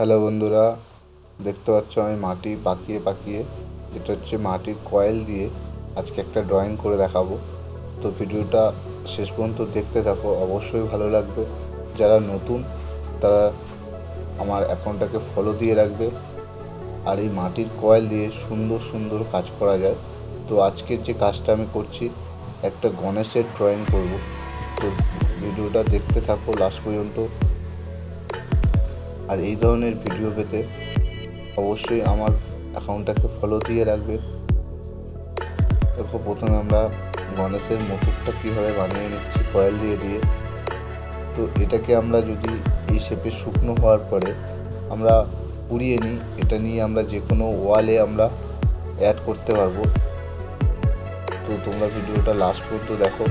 Hello বন্ধুরা, দেখতে পাচ্ছ আমি মাটি পাকিয়ে পাকিয়ে, এটা হচ্ছে মাটির কয়েল দিয়ে আজকে একটা ড্রয়িং করে দেখাবো। তো ভিডিওটা শেষ পর্যন্ত দেখতে থাকো, অবশ্যই ভালো লাগবে। যারা নতুন, তারা আমার অ্যাকাউন্টটাকে ফলো দিয়ে রাখবে। আর এই মাটির কয়েল দিয়ে সুন্দর সুন্দর কাজ করা যায়। তো আজকের যে কাজটা আমি করছি, একটা গণেশের ড্রয়িং করব। তো ভিডিওটা দেখতে থাকো লাস্ট পর্যন্ত। আর এই ধরনের ভিডিও পেতে অবশ্যই আমার অ্যাকাউন্টটাকে ফলো দিয়ে রাখবে। দেখো, প্রথমে আমরা গণেশের মুকুটটা কীভাবে বানিয়ে নিচ্ছি কয়েল দিয়ে দিয়ে। তো এটাকে আমরা যদি এই শেপে শুকনো হওয়ার পরে আমরা পুড়িয়ে নিই, এটা নিয়ে আমরা যে কোনো ওয়ালে আমরা অ্যাড করতে পারব। তো তোমরা ভিডিওটা লাস্ট পর্যন্ত দেখো।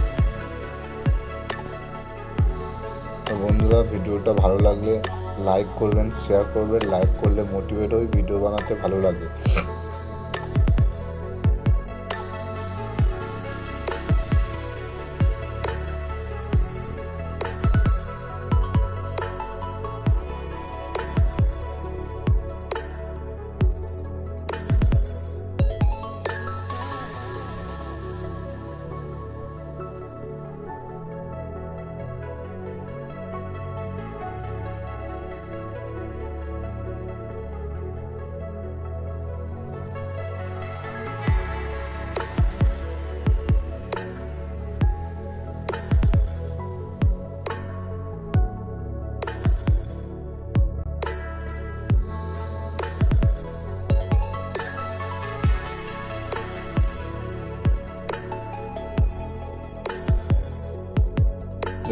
বন্ধুরা ভিডিওটা ভালো লাগলে লাইক করবেন শেয়ার করবেন লাইক করলে মোটিভেট হই ভিডিও বানাতে ভালো লাগে।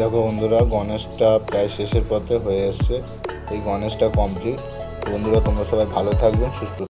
দেখো বন্ধুরা, গণেশটা প্রায় শেষের পথে হয়ে এসছে। এই গণেশটা কমপ্লিট বন্ধুরা, তোমরা সবাই ভালো থাকবেন, সুস্থ